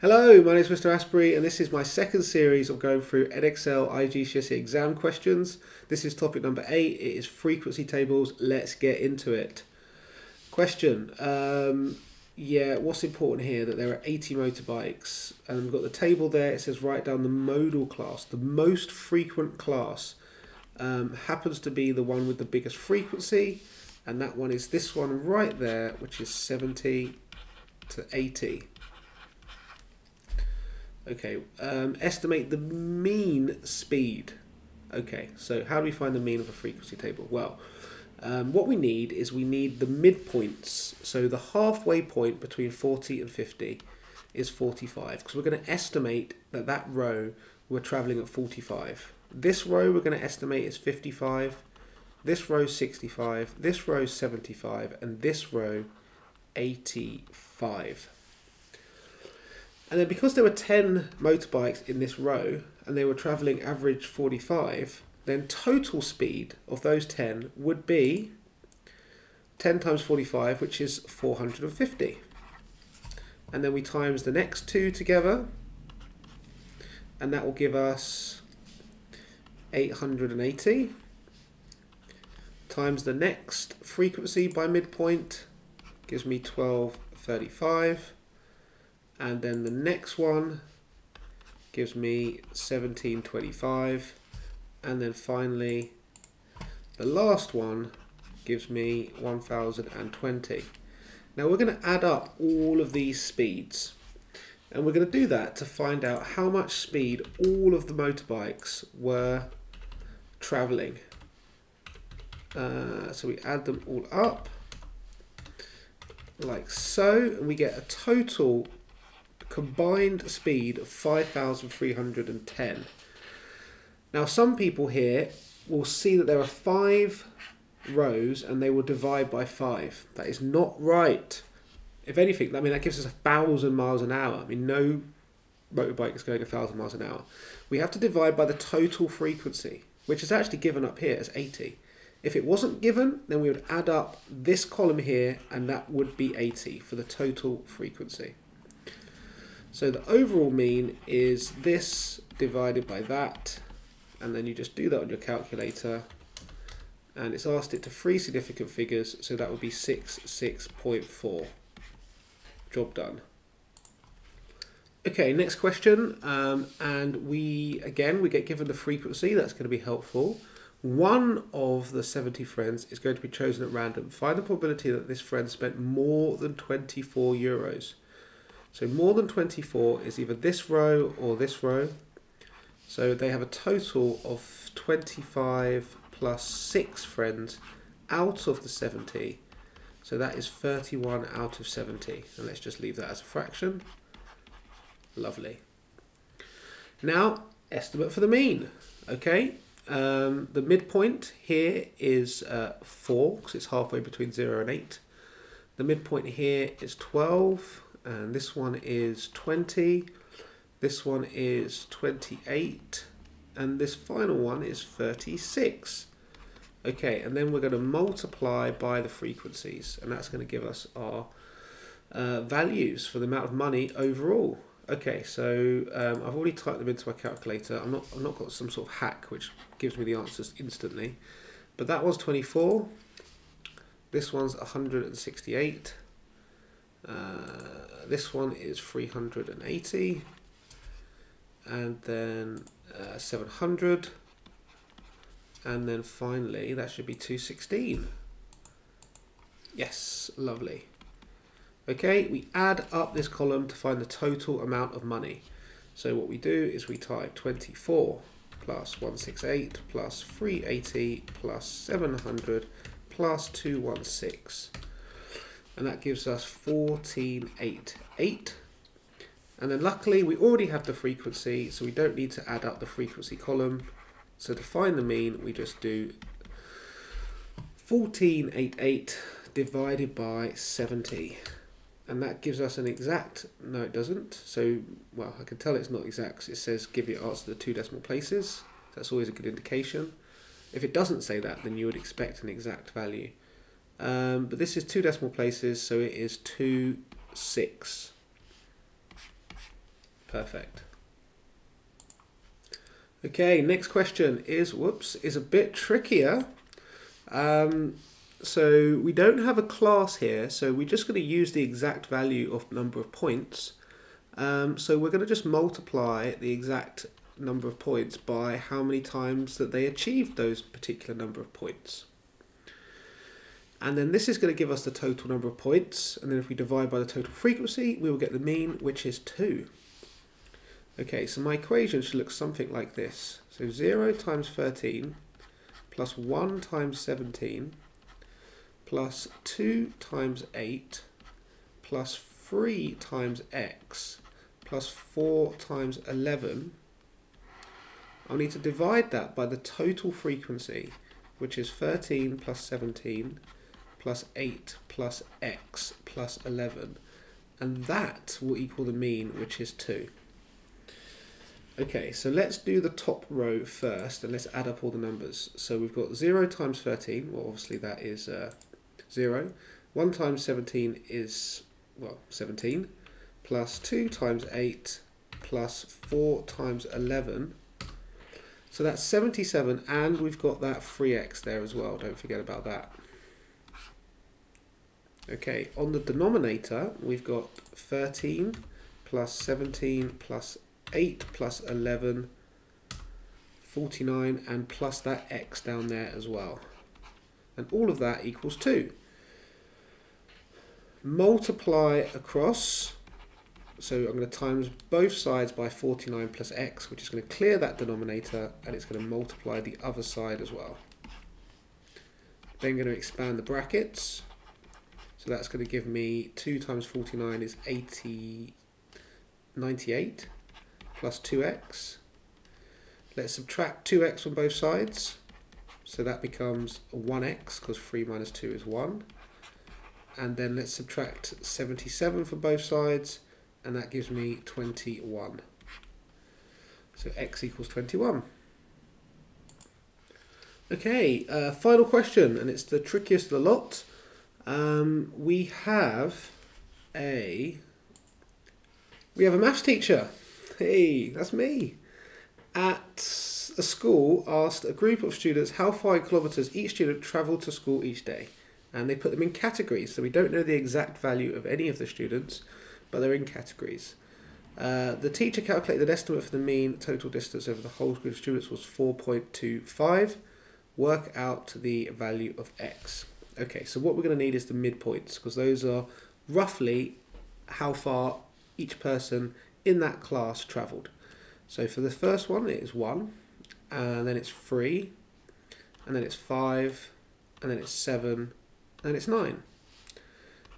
Hello, my name is Mr. Astbury, and this is my second series of going through Edexcel IGCSE exam questions. This is topic number eight. It is frequency tables. Let's get into it. Question. Um, yeah, what's important here that there are 80 motorbikes, and we've got the table there. It says write down the modal class. The most frequent class um, happens to be the one with the biggest frequency, and that one is this one right there, which is 70 to 80. Okay, um, estimate the mean speed. Okay, so how do we find the mean of a frequency table? Well, um, what we need is we need the midpoints. So the halfway point between 40 and 50 is 45 because we're going to estimate that that row we're traveling at 45. This row we're going to estimate is 55. This row 65. This row 75. And this row 85. And then because there were 10 motorbikes in this row and they were travelling average 45, then total speed of those 10 would be 10 times 45, which is 450. And then we times the next two together, and that will give us 880 times the next frequency by midpoint gives me 1235 and then the next one gives me 1725 and then finally the last one gives me 1020 now we're going to add up all of these speeds. And we're going to do that to find out how much speed all of the motorbikes were traveling. Uh, so we add them all up like so and we get a total combined speed of 5,310. Now some people here will see that there are five rows and they will divide by five. That is not right. If anything, I mean that gives us a thousand miles an hour. I mean no motorbike is going a thousand miles an hour. We have to divide by the total frequency, which is actually given up here as 80. If it wasn't given, then we would add up this column here and that would be 80 for the total frequency. So the overall mean is this divided by that, and then you just do that on your calculator, and it's asked it to three significant figures, so that would be 6, 6.4. Job done. Okay, next question, um, and we, again, we get given the frequency, that's going to be helpful. One of the 70 friends is going to be chosen at random. Find the probability that this friend spent more than 24 euros. So more than 24 is either this row or this row. So they have a total of 25 plus 6 friends out of the 70. So that is 31 out of 70. And let's just leave that as a fraction. Lovely. Now, estimate for the mean. Okay, um, the midpoint here is uh, 4 because it's halfway between 0 and 8. The midpoint here is 12 and this one is 20 this one is 28 and this final one is 36 okay and then we're going to multiply by the frequencies and that's going to give us our uh, values for the amount of money overall. Okay so um, I've already typed them into my calculator. I'm not I've not got some sort of hack which gives me the answers instantly. But that was 24 this one's 168 uh, this one is 380 and then uh, 700 and then finally that should be 216 yes lovely. Okay we add up this column to find the total amount of money. So what we do is we type 24 plus 168 plus 380 plus 700 plus 216 and that gives us 1488. And then luckily we already have the frequency, so we don't need to add up the frequency column. So to find the mean, we just do 1488 divided by 70. And that gives us an exact, no it doesn't. So, well, I can tell it's not exact it says give your answer to two decimal places. That's always a good indication. If it doesn't say that, then you would expect an exact value. Um, but this is two decimal places, so it is 2, 6. Perfect. Okay, next question is, whoops, is a bit trickier. Um, so we don't have a class here, so we're just going to use the exact value of number of points. Um, so we're going to just multiply the exact number of points by how many times that they achieved those particular number of points. And then this is going to give us the total number of points, and then if we divide by the total frequency, we will get the mean, which is 2. Okay, so my equation should look something like this. So 0 times 13 plus 1 times 17 plus 2 times 8 plus 3 times x plus 4 times 11. I'll need to divide that by the total frequency, which is 13 plus 17 plus 8 plus x plus 11. And that will equal the mean, which is 2. Okay, so let's do the top row first and let's add up all the numbers. So we've got 0 times 13, well obviously that is uh, 0. 1 times 17 is, well, 17, plus 2 times 8, plus 4 times 11. So that's 77, and we've got that 3x there as well, don't forget about that. Okay, on the denominator, we've got 13 plus 17 plus 8 plus 11, 49, and plus that x down there as well. And all of that equals 2. Multiply across, so I'm going to times both sides by 49 plus x, which is going to clear that denominator, and it's going to multiply the other side as well. Then going to expand the brackets. So that's going to give me 2 times 49 is 80, 98 plus 2x. Let's subtract 2x from both sides. So that becomes 1x because 3 minus 2 is 1. And then let's subtract 77 from both sides and that gives me 21. So x equals 21. Okay, uh, final question, and it's the trickiest of the lot. Um, we have a we have a maths teacher Hey, that's me. At a school, asked a group of students how far kilometres each student travelled to school each day. And they put them in categories, so we don't know the exact value of any of the students, but they're in categories. Uh, the teacher calculated an estimate for the mean total distance over the whole group of students was 4.25. Work out the value of x. Okay, so what we're going to need is the midpoints, because those are roughly how far each person in that class travelled. So for the first one, it is 1, and then it's 3, and then it's 5, and then it's 7, and it's 9.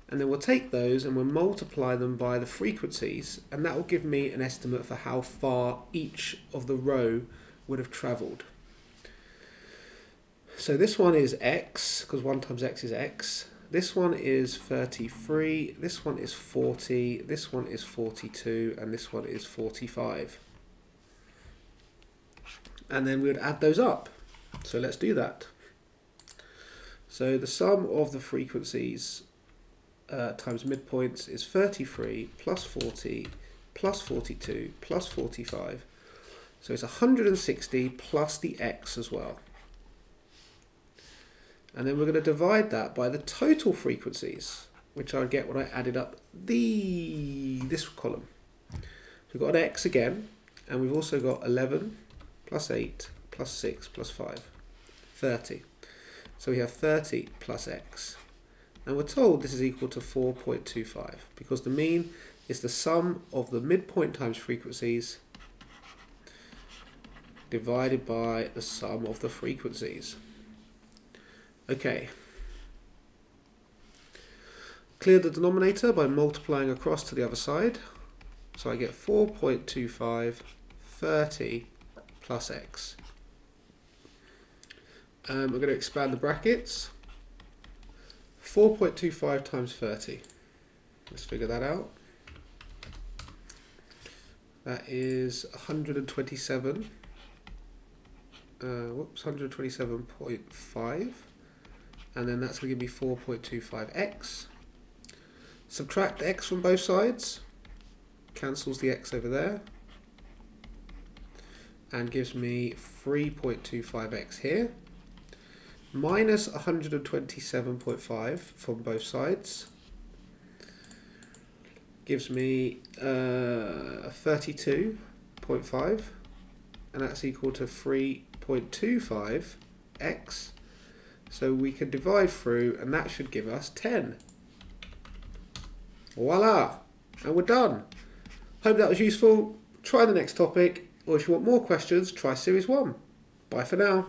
And then we'll take those and we'll multiply them by the frequencies, and that will give me an estimate for how far each of the row would have travelled. So this one is x, because 1 times x is x. This one is 33, this one is 40, this one is 42, and this one is 45. And then we would add those up. So let's do that. So the sum of the frequencies uh, times midpoints is 33 plus 40 plus 42 plus 45. So it's 160 plus the x as well. And then we're going to divide that by the total frequencies, which I get when I added up the this column. So we've got an x again, and we've also got 11 plus 8 plus 6 plus 5, 30. So we have 30 plus x. And we're told this is equal to 4.25 because the mean is the sum of the midpoint times frequencies divided by the sum of the frequencies. Okay. Clear the denominator by multiplying across to the other side. So I get 4.25, 30 plus x. Um, we're going to expand the brackets. 4.25 times 30. Let's figure that out. That is 127. Uh, whoops, 127.5 and then that's going to give me 4.25x. Subtract x from both sides, cancels the x over there and gives me 3.25x here minus 127.5 from both sides gives me uh, 32.5 and that's equal to 3.25 x so we can divide through and that should give us 10 voila! And we're done. Hope that was useful. Try the next topic or if you want more questions try series 1 bye for now